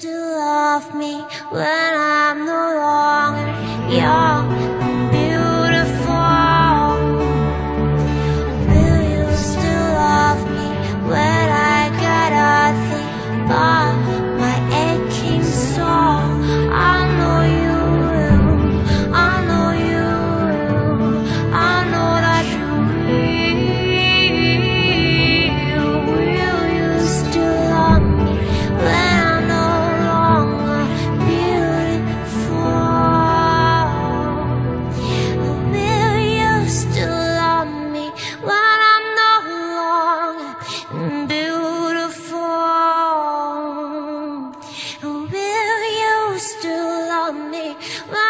to love me when I'm no longer young why